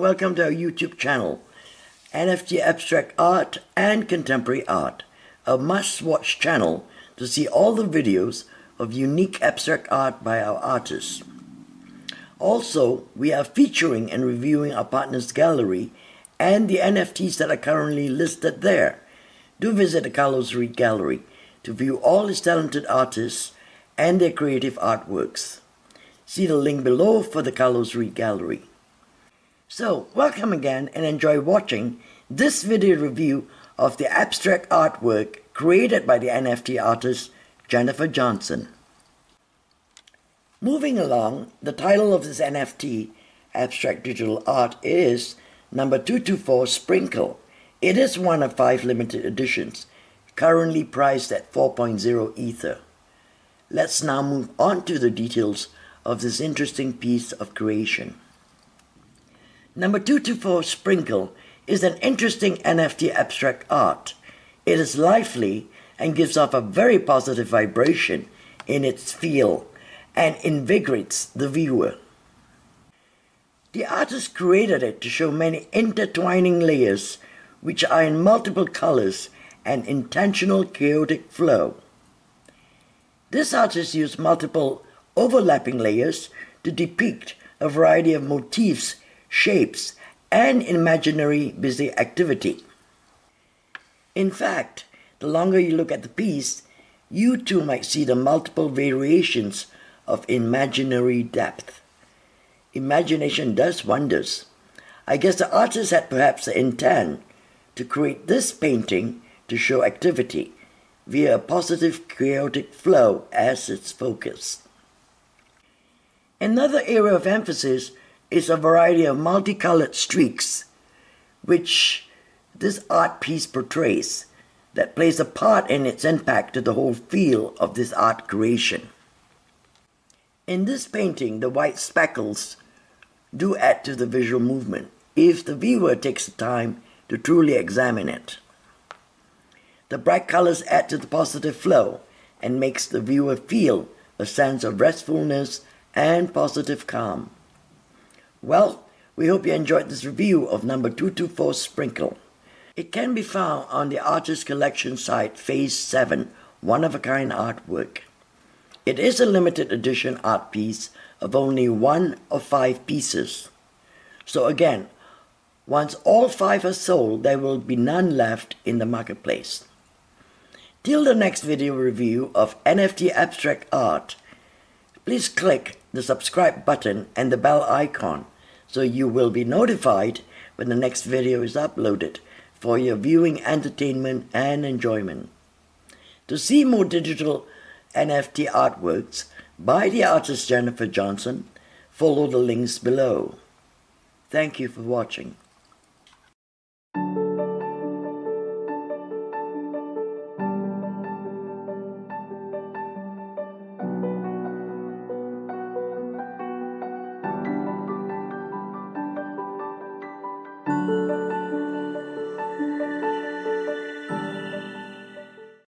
welcome to our YouTube channel, NFT Abstract Art and Contemporary Art, a must-watch channel to see all the videos of unique abstract art by our artists. Also, we are featuring and reviewing our partners' gallery and the NFTs that are currently listed there. Do visit the Carlos Reid Gallery to view all his talented artists and their creative artworks. See the link below for the Carlos Reid Gallery. So, welcome again and enjoy watching this video review of the abstract artwork created by the NFT artist Jennifer Johnson. Moving along, the title of this NFT, Abstract Digital Art, is number 224 Sprinkle. It is one of five limited editions, currently priced at 4.0 Ether. Let's now move on to the details of this interesting piece of creation. Number 224 Sprinkle is an interesting NFT abstract art. It is lively and gives off a very positive vibration in its feel and invigorates the viewer. The artist created it to show many intertwining layers which are in multiple colors and intentional chaotic flow. This artist used multiple overlapping layers to depict a variety of motifs, shapes, and imaginary busy activity. In fact, the longer you look at the piece, you too might see the multiple variations of imaginary depth. Imagination does wonders. I guess the artist had perhaps the intent to create this painting to show activity via a positive chaotic flow as its focus. Another area of emphasis is a variety of multicolored streaks, which this art piece portrays, that plays a part in its impact to the whole feel of this art creation. In this painting, the white speckles do add to the visual movement if the viewer takes the time to truly examine it. The bright colors add to the positive flow and makes the viewer feel a sense of restfulness and positive calm. Well, we hope you enjoyed this review of number 224 Sprinkle. It can be found on the Artist Collection site Phase 7, one of a kind artwork. It is a limited edition art piece of only one of five pieces. So again, once all five are sold, there will be none left in the marketplace. Till the next video review of NFT abstract art, please click the subscribe button and the bell icon so you will be notified when the next video is uploaded for your viewing entertainment and enjoyment. To see more digital NFT artworks by the artist Jennifer Johnson, follow the links below. Thank you for watching.